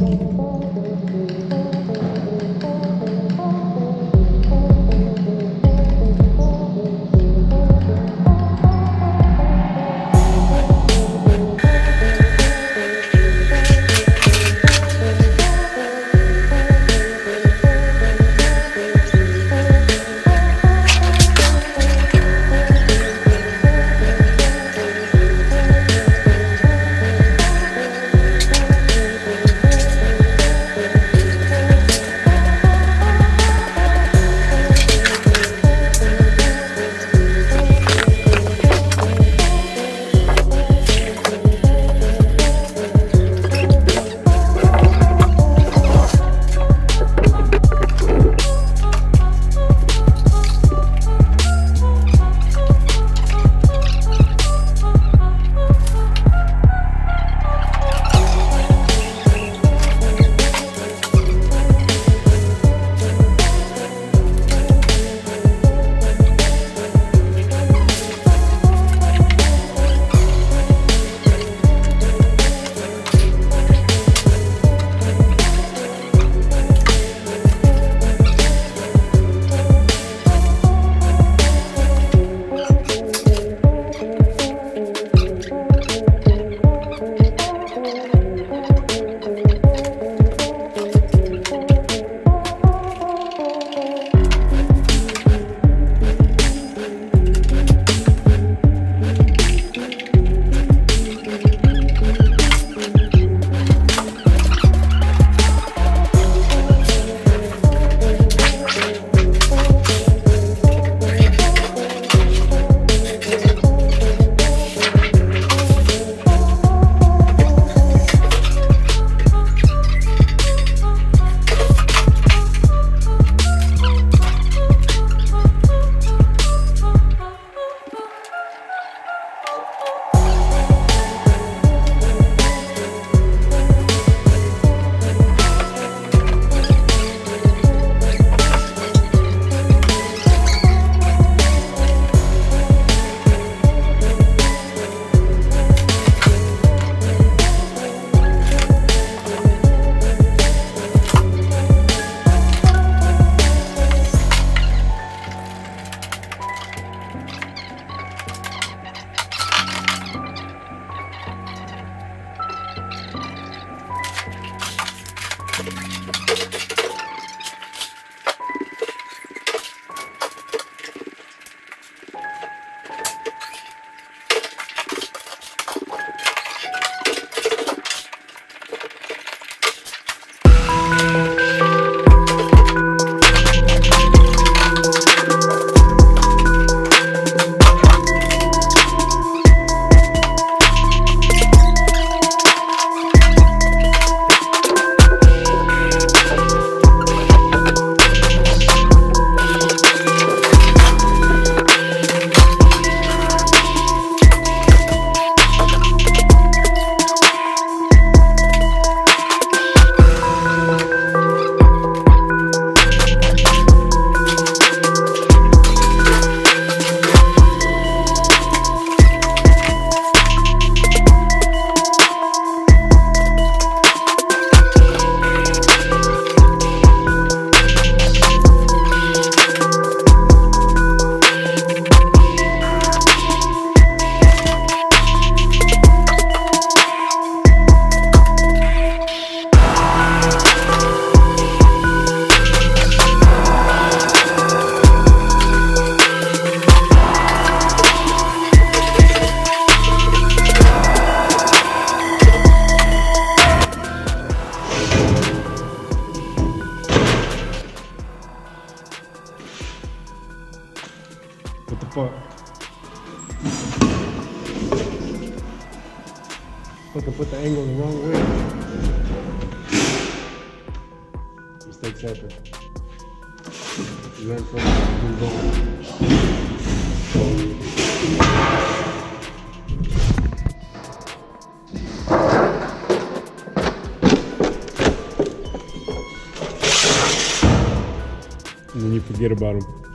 Mistakes happen. あっ。Forget about them.